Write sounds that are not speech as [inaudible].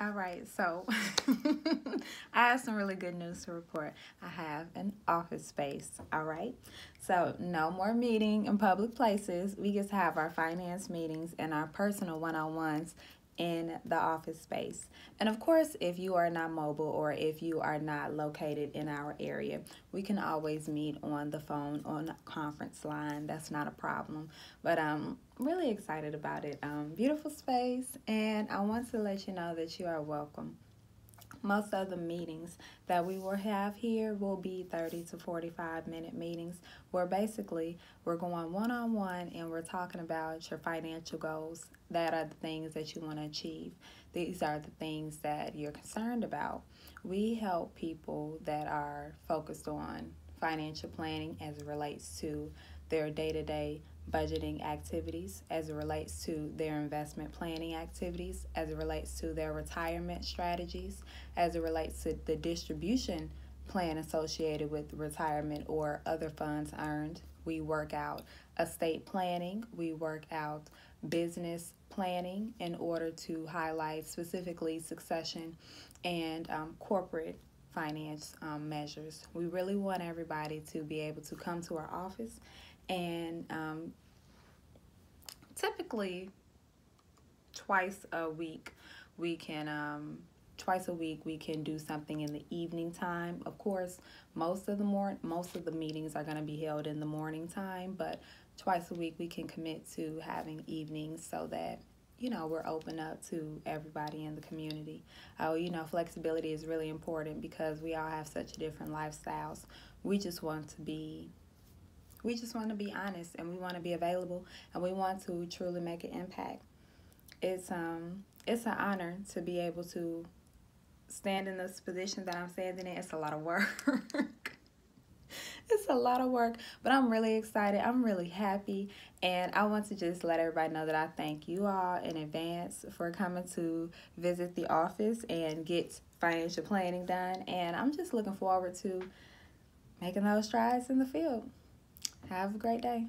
All right, so [laughs] I have some really good news to report. I have an office space, all right? So, no more meeting in public places. We get to have our finance meetings and our personal one on ones in the office space. And of course, if you are not mobile or if you are not located in our area, we can always meet on the phone on conference line. That's not a problem. But I'm really excited about it. Um, beautiful space, and I want to let you know that you are welcome most of the meetings that we will have here will be 30 to 45 minute meetings where basically we're going one on one and we're talking about your financial goals. That are the things that you want to achieve. These are the things that you're concerned about. We help people that are focused on financial planning as it relates to their day to day budgeting activities, as it relates to their investment planning activities, as it relates to their retirement strategies, as it relates to the distribution plan associated with retirement or other funds earned. We work out estate planning, we work out business planning in order to highlight specifically succession and um, corporate finance um, measures. We really want everybody to be able to come to our office and um, typically twice a week we can um, twice a week we can do something in the evening time. Of course most of the more most of the meetings are going to be held in the morning time but twice a week we can commit to having evenings so that you know we're open up to everybody in the community. Oh you know flexibility is really important because we all have such different lifestyles. We just want to be we just want to be honest and we want to be available and we want to truly make an impact. It's um it's an honor to be able to stand in this position that I'm standing in. It's a lot of work. [laughs] it's a lot of work, but I'm really excited. I'm really happy, and I want to just let everybody know that I thank you all in advance for coming to visit the office and get financial planning done. And I'm just looking forward to making those strides in the field. Have a great day.